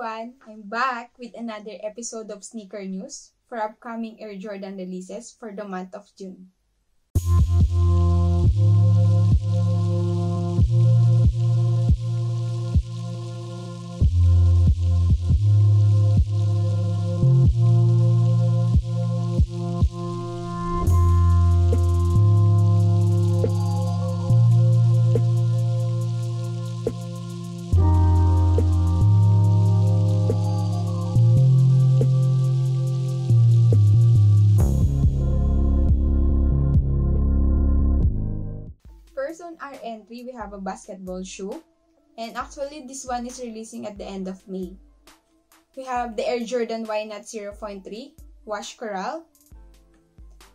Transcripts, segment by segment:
everyone! I'm back with another episode of Sneaker News for upcoming Air Jordan releases for the month of June. We have a basketball shoe. And actually, this one is releasing at the end of May. We have the Air Jordan Y Not 0.3 Wash Coral.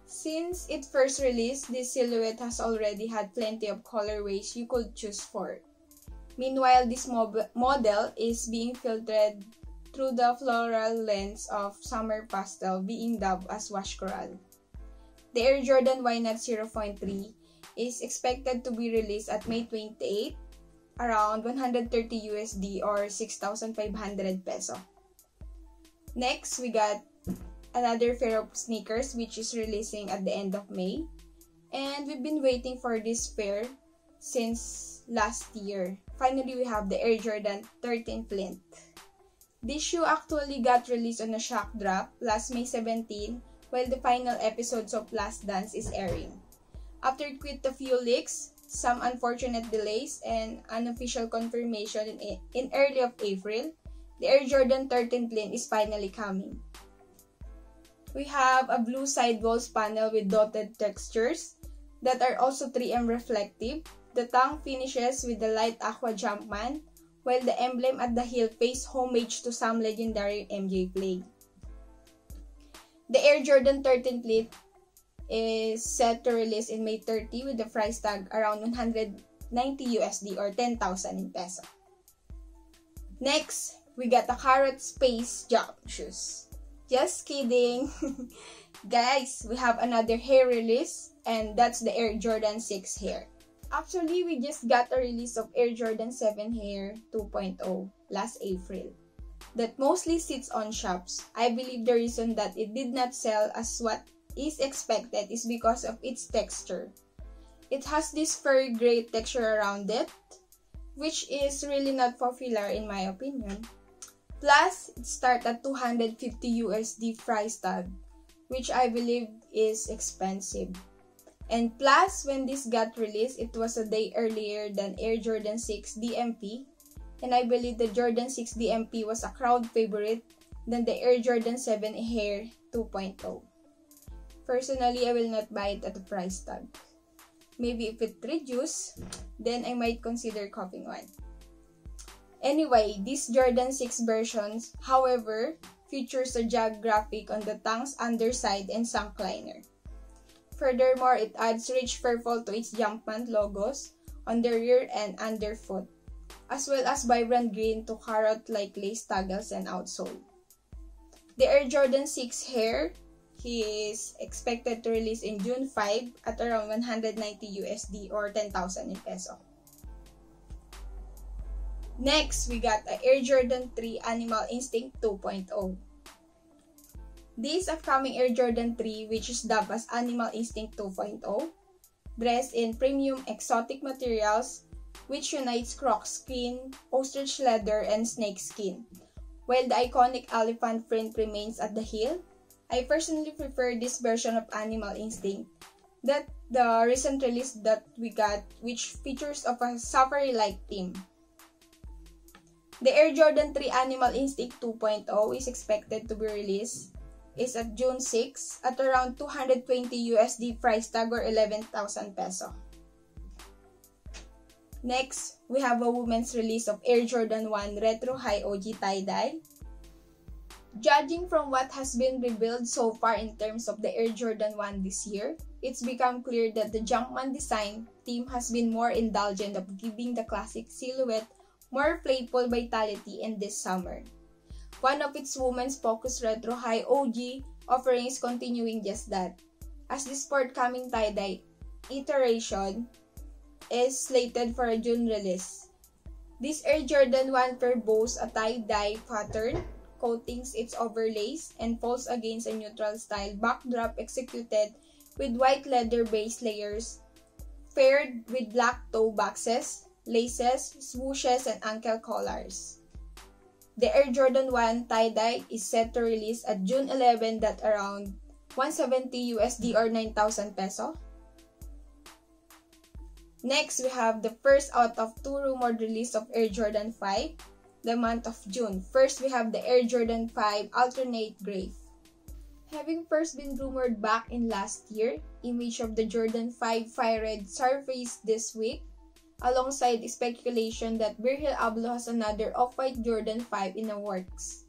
Since it first released, this silhouette has already had plenty of colorways you could choose for. Meanwhile, this model is being filtered through the floral lens of summer pastel being dubbed as Wash Coral. The Air Jordan Y Not 0.3 is expected to be released at May 28, around 130 USD or 6,500 peso. Next, we got another pair of sneakers which is releasing at the end of May. And we've been waiting for this pair since last year. Finally, we have the Air Jordan 13 Flint. This shoe actually got released on a shock drop last May 17 while the final episodes of Last Dance is airing. After quit a few leaks, some unfortunate delays, and unofficial confirmation in, in early of April, the Air Jordan 13 plane is finally coming. We have a blue sidewalls panel with dotted textures that are also 3M reflective. The tongue finishes with the light aqua Jumpman, while the emblem at the heel pays homage to some legendary MJ play. The Air Jordan 13 plate is set to release in May 30 with the price tag around 190 USD or 10,000 in peso. Next, we got the Carrot Space Jump shoes. Just kidding. Guys, we have another Hare release and that's the Air Jordan 6 Hare. Actually, we just got a release of Air Jordan 7 Hare 2.0 last April that mostly sits on shops. I believe the reason that it did not sell as what is expected is because of its texture. It has this very great texture around it, which is really not popular in my opinion. Plus, it starts at 250 USD price tag, which I believe is expensive. And plus, when this got released, it was a day earlier than Air Jordan 6 DMP, and I believe the Jordan 6 DMP was a crowd favorite than the Air Jordan 7 Hare 2.0. Personally, I will not buy it at the price tag. Maybe if it reduce, then I might consider copying one. Anyway, this Jordan 6 versions, however, features a jag graphic on the tongue's underside and sockliner. Furthermore, it adds rich purple to its Jumpman logos on the rear and underfoot, as well as vibrant green to carrot-like lace toggles and outsole. The Air Jordan 6 Hare he is expected to release in June 5 at around 190 USD or 10,000 in peso. Next, we got a Air Jordan 3 Animal Instinct 2.0. This upcoming Air Jordan 3, which is dubbed as Animal Instinct 2.0, dressed in premium exotic materials which unites croc skin, ostrich leather, and snake skin. While the iconic elephant print remains at the heel, I personally prefer this version of Animal Instinct that the recent release that we got which features of a safari-like theme. The Air Jordan 3 Animal Instinct 2.0 is expected to be released is at June 6 at around 220 USD price tag or 11,000 peso. Next, we have a women's release of Air Jordan 1 Retro High OG tie-dye. Judging from what has been revealed so far in terms of the Air Jordan 1 this year, it's become clear that the Jumpman design team has been more indulgent of giving the classic silhouette more playful vitality in this summer. One of its women's focused retro high OG offerings continuing just that, as this sport coming tie-dye iteration is slated for a June release. This Air Jordan 1 pair boasts a tie-dye pattern, coatings its overlays, and falls against a neutral style backdrop executed with white leather base layers paired with black toe boxes, laces, swooshes, and ankle collars. The Air Jordan 1 tie-dye is set to release at June 11 at around 170 USD or 9,000 peso. Next, we have the first out of two rumored release of Air Jordan 5, the month of June. First, we have the Air Jordan 5 Alternate Grape. Having first been rumored back in last year, image of the Jordan 5 Fire Red surfaced this week, alongside speculation that Virgil Abloh has another off-white Jordan 5 in the works.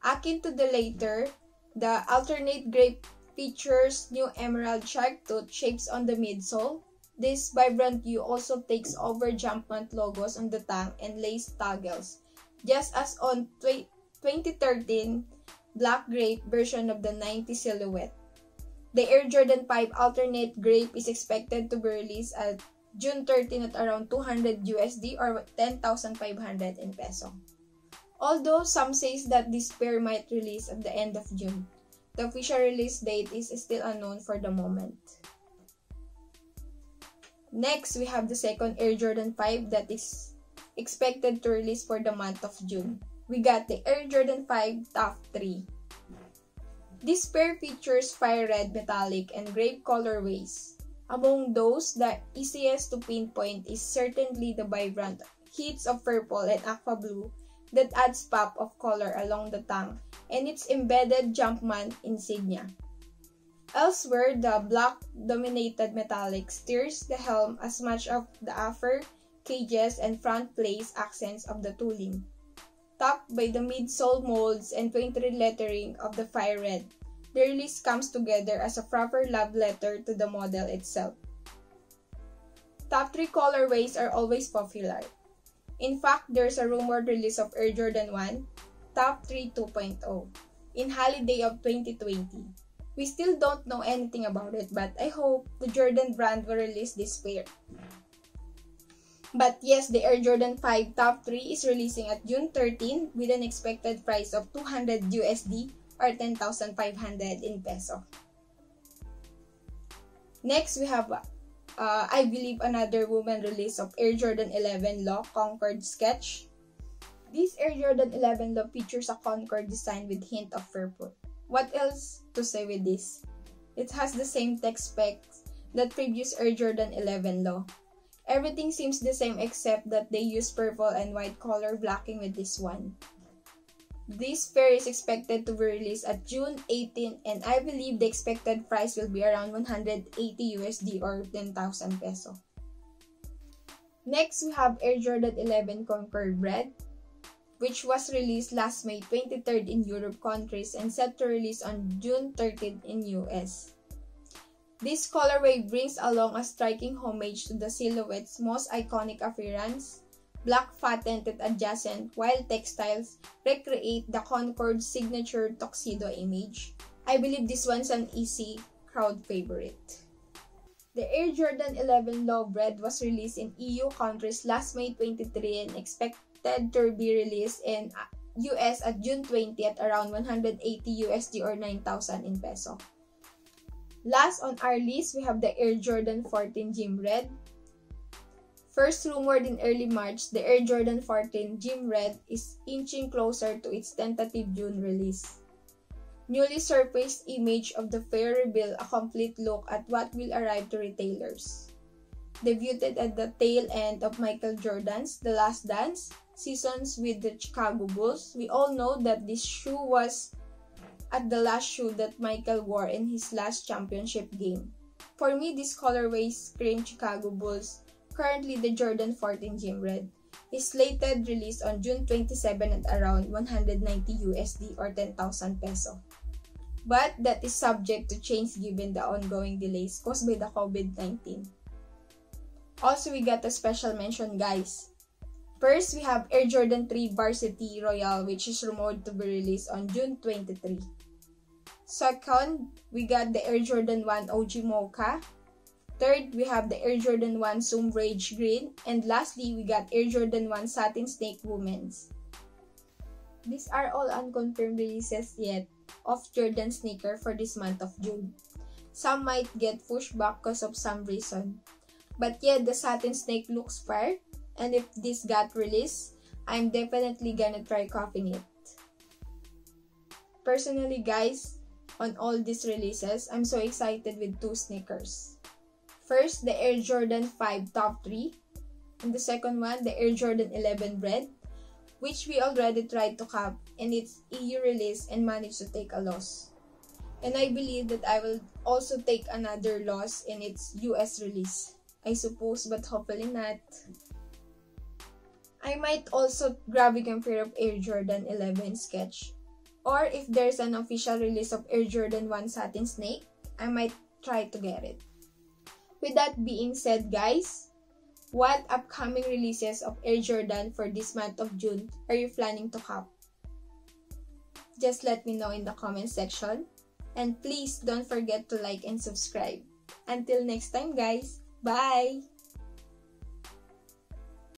Akin to the later, the alternate grape features new emerald shark tooth shapes on the midsole, this vibrant hue also takes over Jumpman logos on the tank and lace toggles, just as on 2013 black grape version of the 90 silhouette. The Air Jordan 5 alternate grape is expected to be released at June 13 at around 200 USD or 10,500 in peso. Although some says that this pair might release at the end of June, the official release date is still unknown for the moment. Next, we have the second Air Jordan 5 that is expected to release for the month of June. We got the Air Jordan 5 Top 3. This pair features fire red metallic and grape colorways. Among those, the easiest to pinpoint is certainly the vibrant hits of purple and aqua blue that adds pop of color along the tongue and its embedded Jumpman insignia. Elsewhere, the black-dominated metallic steers the helm as much of the upper cages and front place accents of the tooling. Topped by the midsole molds and painted lettering of the fire red, the release comes together as a proper love letter to the model itself. Top 3 colorways are always popular. In fact, there's a rumored release of Air Jordan 1, Top 3 2.0, in holiday of 2020. We still don't know anything about it, but I hope the Jordan brand will release this pair. But yes, the Air Jordan 5 Top 3 is releasing at June 13 with an expected price of 200 USD or 10,500 in peso. Next, we have, uh, I believe, another woman release of Air Jordan 11 Low Concord Sketch. This Air Jordan 11 Low features a Concord design with hint of purple. What else to say with this? It has the same tech specs that previous Air Jordan 11 Low. Everything seems the same except that they use purple and white color blocking with this one. This pair is expected to be released at June 18 and I believe the expected price will be around 180 USD or 10,000 peso. Next, we have Air Jordan 11 Concord Red which was released last May 23rd in Europe countries and set to release on June 13th in US. This colorway brings along a striking homage to the silhouette's most iconic appearance, black patented adjacent, while textiles recreate the Concord signature tuxedo image. I believe this one's an easy crowd favorite. The Air Jordan 11 Low Bred was released in EU countries last May 23 and expect expected to be released in uh, US at June 20 at around 180 USD or 9,000 in peso. Last on our list, we have the Air Jordan 14 Gym Red. First rumored in early March, the Air Jordan 14 Gym Red is inching closer to its tentative June release. Newly surfaced image of the fair reveal a complete look at what will arrive to retailers. Debuted at the tail end of Michael Jordan's The Last Dance, seasons with the Chicago Bulls, we all know that this shoe was at the last shoe that Michael wore in his last championship game. For me, this colorway scream Chicago Bulls, currently the Jordan 14 Gym Red, is slated release on June 27 at around 190 USD or 10,000 peso. But that is subject to change given the ongoing delays caused by the COVID-19. Also, we got a special mention guys. First, we have Air Jordan 3 Varsity Royal which is rumored to be released on June 23. Second, we got the Air Jordan 1 OG Mocha. Third, we have the Air Jordan 1 Zoom Rage Green. And lastly, we got Air Jordan 1 Satin Snake Women's. These are all unconfirmed releases yet of Jordan sneaker for this month of June. Some might get pushed back because of some reason. But yeah, the satin snake looks fire. And if this got released, I'm definitely gonna try coughing it. Personally guys, on all these releases, I'm so excited with two sneakers. First, the Air Jordan 5 Top 3. And the second one, the Air Jordan 11 Red, which we already tried to cap in its EU release and managed to take a loss. And I believe that I will also take another loss in its US release. I suppose, but hopefully not. I might also grab a pair of Air Jordan 11 sketch. Or if there's an official release of Air Jordan 1 Satin Snake, I might try to get it. With that being said, guys, what upcoming releases of Air Jordan for this month of June are you planning to cop? Just let me know in the comment section. And please don't forget to like and subscribe. Until next time, guys. Bye!